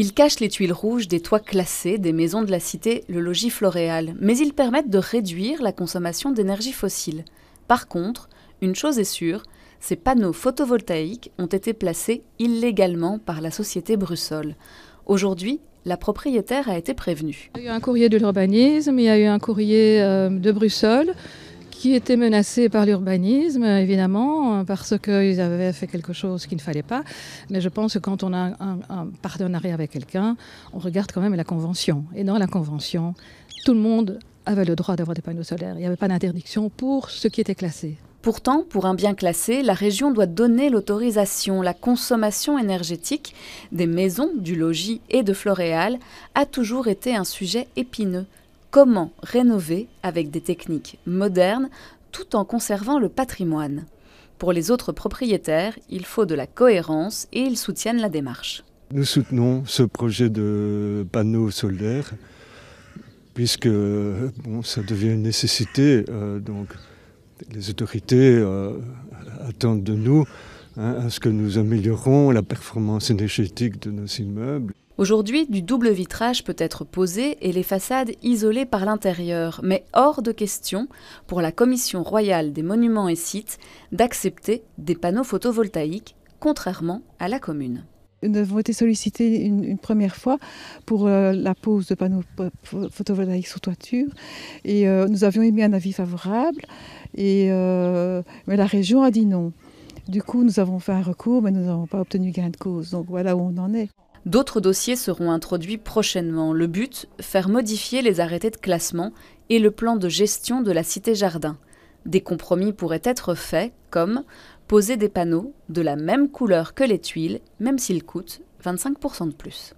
Ils cachent les tuiles rouges des toits classés des maisons de la cité Le Logis Floréal, mais ils permettent de réduire la consommation d'énergie fossile. Par contre, une chose est sûre, ces panneaux photovoltaïques ont été placés illégalement par la société Brussol. Aujourd'hui, la propriétaire a été prévenue. Il y a eu un courrier de l'urbanisme, il y a eu un courrier euh, de Bruxelles qui était menacé par l'urbanisme, évidemment, parce qu'ils avaient fait quelque chose qu'il ne fallait pas. Mais je pense que quand on a un, un partenariat avec quelqu'un, on regarde quand même la convention. Et dans la convention, tout le monde avait le droit d'avoir des panneaux solaires. Il n'y avait pas d'interdiction pour ce qui était classé. Pourtant, pour un bien classé, la région doit donner l'autorisation. La consommation énergétique des maisons, du logis et de Floréal a toujours été un sujet épineux. Comment rénover avec des techniques modernes tout en conservant le patrimoine Pour les autres propriétaires, il faut de la cohérence et ils soutiennent la démarche. Nous soutenons ce projet de panneaux solaires puisque bon, ça devient une nécessité. Euh, donc les autorités euh, attendent de nous hein, à ce que nous améliorons la performance énergétique de nos immeubles. Aujourd'hui, du double vitrage peut être posé et les façades isolées par l'intérieur, mais hors de question pour la Commission royale des monuments et sites d'accepter des panneaux photovoltaïques, contrairement à la commune. Nous avons été sollicités une, une première fois pour euh, la pose de panneaux photovoltaïques sur toiture et euh, nous avions émis un avis favorable, et, euh, mais la région a dit non. Du coup, nous avons fait un recours, mais nous n'avons pas obtenu gain de cause. Donc voilà où on en est. D'autres dossiers seront introduits prochainement. Le but, faire modifier les arrêtés de classement et le plan de gestion de la cité jardin. Des compromis pourraient être faits, comme poser des panneaux de la même couleur que les tuiles, même s'ils coûtent 25% de plus.